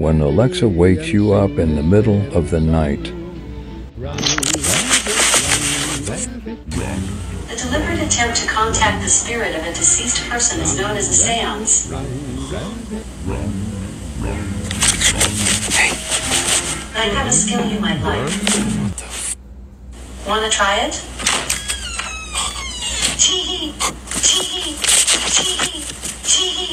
when Alexa wakes you up in the middle of the night. The deliberate attempt to contact the spirit of a deceased person is known as a seance. I have a skill you might like. Wanna try it? Chee hee, chee hee, chee hee, chee hee.